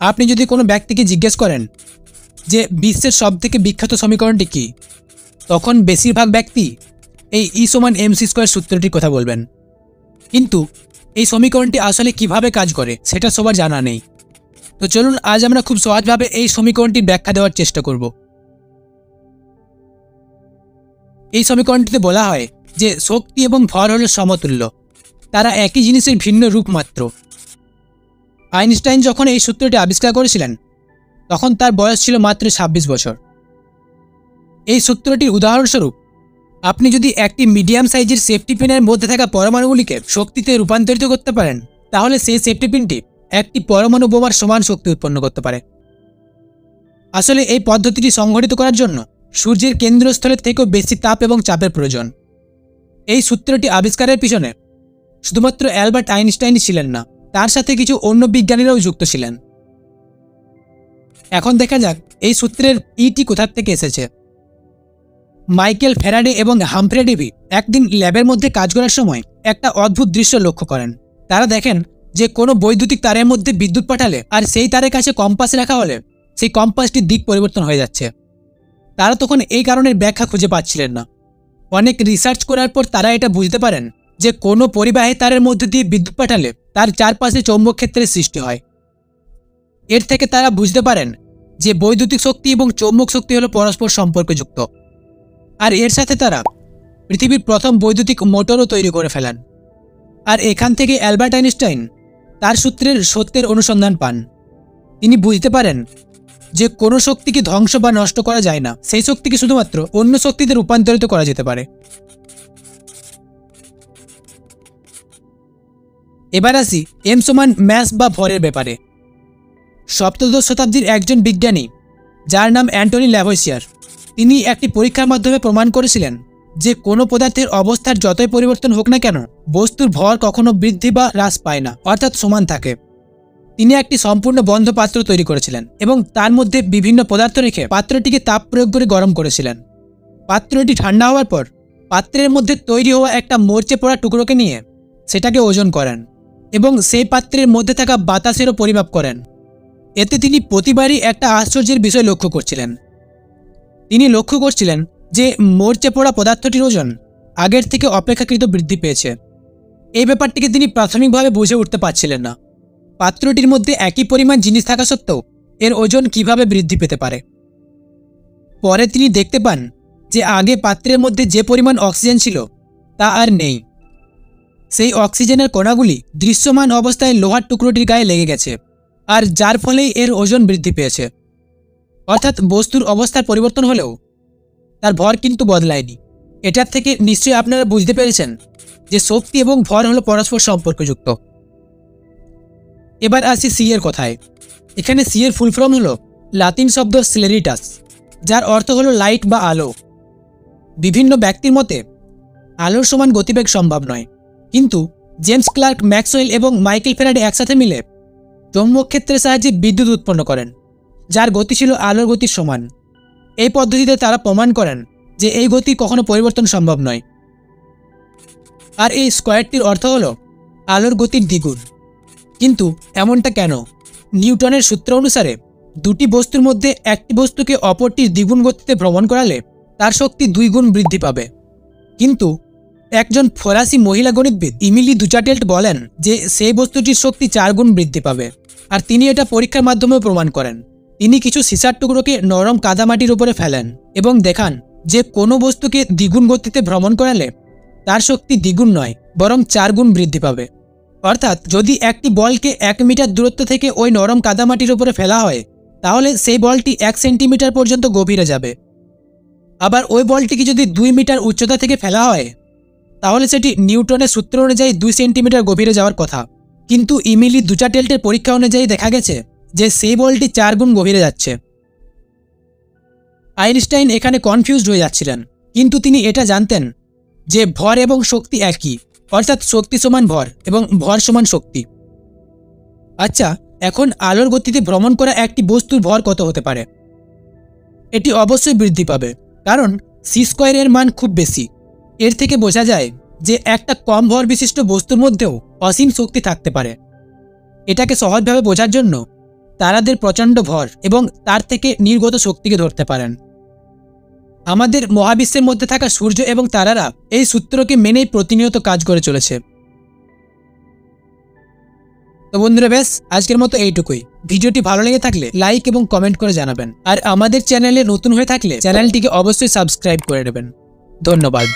আপনি যদি কোনো ব্যক্তিকে জিজ্ঞেস করেন যে বিশ্বের সবথেকে বিখ্যাত সমীকরণটি কী, তখন বেশিরভাগ ব্যক্তি এই ই সমান এমসি স্কোয়ার সূত্রটির কথা বলবেন। কিন্তু এই সমীকরণটি আসলে কীভাবে কাজ করে, সেটা সবার জানা নেই। তো চলুন, আজ আমরা খুব সহজভাবে এই সমীকরণটির ব্যাখ্যা দেওয়ার চেষ্টা করব। এই সমীকরণটিতে বলা হয় যে শক্তি এবং ভর হল সমতুল্য। তারা একই জিনিসের ভিন্ন রূপ মাত্র। আইনস্টাইন যখন এই সূত্রটি আবিষ্কার করেছিলেন, তখন তার বয়স ছিল মাত্র ২৬ বছর। এই সূত্রটির উদাহরণস্বরূপ, আপনি যদি একটি মিডিয়াম সাইজের সেফটি পিনের মধ্যে থাকা পরমাণুগুলিকে শক্তিতে রূপান্তরিত করতে পারেন, তাহলে সেই সেফটি পিনটি একটি পরমাণু বোমার সমান শক্তি উৎপন্ন করতে পারে। আসলে এই পদ্ধতিটি সংঘটিত করার জন্য সূর্যের কেন্দ্রস্থলের থেকেও বেশি তাপ এবং চাপের প্রয়োজন। এই সূত্রটি আবিষ্কারের পিছনে শুধুমাত্র অ্যালবার্ট আইনস্টাইনই ছিলেন না তার সাথে কিছু অন্য বিজ্ঞানীরাও যুক্ত ছিলেন। এখন দেখা যাক এই সূত্রের ইটি কোথার থেকে এসেছে। মাইকেল ফেরাডে এবং হামফ্রে ডেভি একদিন ল্যাবের মধ্যে কাজ করার সময় একটা অদ্ভুত দৃশ্য লক্ষ্য করেন। তারা দেখেন যে কোনো বৈদ্যুতিক তারের মধ্যে বিদ্যুৎ পাঠালে আর সেই তারের কাছে কম্পাস রাখা হলে সেই কম্পাসটির দিক পরিবর্তন হয়ে যাচ্ছে। তারা তখন এই কারণের ব্যাখ্যা খুঁজে পাচ্ছিলেন না। অনেক রিসার্চ করার পর তারা এটা বুঝতে পারেন যে কোনো পরিবাহী তারের মধ্যে দিয়ে বিদ্যুৎ পাঠালে তার চারপাশে চৌম্বক ক্ষেত্রের সৃষ্টি হয়। এর থেকে তারা বুঝতে পারেন যে বৈদ্যুতিক শক্তি এবং চৌম্বক শক্তি হলো পরস্পর সম্পর্কযুক্ত। আর এর সাথে তারা পৃথিবীর প্রথম বৈদ্যুতিক মোটরও তৈরি করে ফেলেন। আর এখান থেকে অ্যালবার্ট আইনস্টাইন তার সূত্রের সত্যের অনুসন্ধান পান। তিনি বুঝতে পারেন যে কোনো শক্তিকে ধ্বংস বা নষ্ট করা যায় না। সেই শক্তিকে শুধুমাত্র অন্য শক্তিতে রূপান্তরিত করা যেতে পারে। এবার আসি এম সমান ম্যাস বা ভরের ব্যাপারে। সপ্তদশ শতাব্দীর একজন বিজ্ঞানী, যার নাম অ্যান্টনি ল্যাভোসিয়ার, তিনি একটি পরীক্ষার মাধ্যমে প্রমাণ করেছিলেন যে কোনো পদার্থের অবস্থার যতই পরিবর্তন হোক না কেন, বস্তুর ভর কখনো বৃদ্ধি বা হ্রাস পায় না, অর্থাৎ সমান থাকে। তিনি একটি সম্পূর্ণ বন্ধ পাত্র তৈরি করেছিলেন এবং তার মধ্যে বিভিন্ন পদার্থ রেখে পাত্রটিকে তাপ প্রয়োগ করে গরম করেছিলেন। পাত্রটি ঠান্ডা হওয়ার পর, পাত্রের মধ্যে তৈরি হওয়া একটা মরচে পড়া টুকরোকে নিয়ে সেটাকে ওজন করেন। এবং সেই পাত্রের মধ্যে থাকা বাতাসেরও পরিমাপ করেন। এতে তিনি প্রতিবারই একটা আশ্চর্যের বিষয় লক্ষ্য করছিলেন। তিনি লক্ষ্য করছিলেন যে মরচে পড়া পদার্থটির ওজন আগের থেকে অপেক্ষাকৃত বৃদ্ধি পেয়েছে। এই ব্যাপারটিকে তিনি প্রাথমিকভাবে বুঝে উঠতে পারছিলেন না। পাত্রটির মধ্যে একই পরিমাণ জিনিস থাকা সত্ত্বেও এর ওজন কীভাবে বৃদ্ধি পেতে পারে? পরে তিনি দেখতে পান যে আগে পাত্রের মধ্যে যে পরিমাণ অক্সিজেন ছিল তা আর নেই। সেই অক্সিজেনের কণাগুলি দৃশ্যমান অবস্থায় লোহার টুকরোটির গায়ে লেগে গেছে, আর যার ফলেই এর ওজন বৃদ্ধি পেয়েছে। অর্থাৎ বস্তুর অবস্থার পরিবর্তন হলেও তার ভর কিন্তু বদলায়নি। এটার থেকে নিশ্চয়ই আপনারা বুঝতে পেরেছেন যে শক্তি এবং ভর হলো পরস্পর সম্পর্কযুক্ত। এবার আসি সি এর কথায়। এখানে সি এর ফুল ফর্ম হলো লাতিন শব্দ স্লেরিটাস, যার অর্থ হলো লাইট বা আলো। বিভিন্ন ব্যক্তির মতে, আলোর সমান গতিবেগ সম্ভব নয়। কিন্তু জেমস ক্লার্ক, ম্যাক্সওয়েল এবং মাইকেল ফেরাডে একসাথে মিলে চৌম্বক ক্ষেত্রের সাহায্যে বিদ্যুৎ উৎপন্ন করেন, যার গতি ছিল আলোর গতির সমান। এই পদ্ধতিতে তারা প্রমাণ করেন যে এই গতি কখনো পরিবর্তন সম্ভব নয়। আর এই স্কোয়ারটির অর্থ হল আলোর গতির দ্বিগুণ। কিন্তু এমনটা কেন? নিউটনের সূত্র অনুসারে দুটি বস্তুর মধ্যে একটি বস্তুকে অপরটির দ্বিগুণ গতিতে ভ্রমণ করালে তার শক্তি দুই গুণ বৃদ্ধি পাবে। কিন্তু একজন ফরাসি মহিলা গণিতবিদ, ইমিলি দুচাটেল্ট বলেন যে সেই বস্তুটির শক্তি চার গুণ বৃদ্ধি পাবে। আর তিনি এটা পরীক্ষার মাধ্যমেও প্রমাণ করেন। তিনি কিছু সিসার টুকরোকে নরম কাদামাটির উপরে ফেলেন এবং দেখান যে কোনো বস্তুকে দ্বিগুণ গতিতে ভ্রমণ করালে তার শক্তি দ্বিগুণ নয়, বরং চার গুণ বৃদ্ধি পাবে। অর্থাৎ যদি একটি বলকে এক মিটার দূরত্ব থেকে ওই নরম কাদামাটির উপরে ফেলা হয়, তাহলে সেই বলটি এক সেন্টিমিটার পর্যন্ত গভীরে যাবে। আবার ওই বলটিকে যদি দুই মিটার উচ্চতা থেকে ফেলা হয় তাহলে সেটি নিউটনের সূত্র অনুযায়ী দুই সেন্টিমিটার গভীরে যাওয়ার কথা। কিন্তু ইমিলি দুচাটেল্টের পরীক্ষা অনুযায়ী দেখা গেছে যে সেই বলটি চার গুণ গভীরে যাচ্ছে। আইনস্টাইন এখানে কনফিউজড হয়ে যাচ্ছিলেন, কিন্তু তিনি এটা জানতেন যে ভর এবং শক্তি একই, অর্থাৎ শক্তি সমান ভর এবং ভর সমান শক্তি। আচ্ছা এখন আলোর গতিতে ভ্রমণ করা একটি বস্তুর ভর কত হতে পারে? এটি অবশ্যই বৃদ্ধি পাবে, কারণ সি স্কোয়ারের মান খুব বেশি। এর থেকে বোঝা যায় যে একটা কম ভর বিশিষ্ট বস্তুর মধ্যেও অসীম শক্তি থাকতে পারে। এটাকে সহজভাবে বোঝার জন্য তারাদের প্রচণ্ড ভর এবং তার থেকে নির্গত শক্তিকে ধরতে পারেন। আমাদের মহাবিশ্বের মধ্যে থাকা সূর্য এবং তারারা এই সূত্রকে মেনেই প্রতিনিয়ত কাজ করে চলেছে। তো বন্ধুরা, ব্যাস, আজকের মতো এইটুকুই। ভিডিওটি ভালো লেগে থাকলে লাইক এবং কমেন্ট করে জানাবেন। আর আমাদের চ্যানেলে নতুন হয়ে থাকলে চ্যানেলটিকে অবশ্যই সাবস্ক্রাইব করে নেবেন। ধন্যবাদ।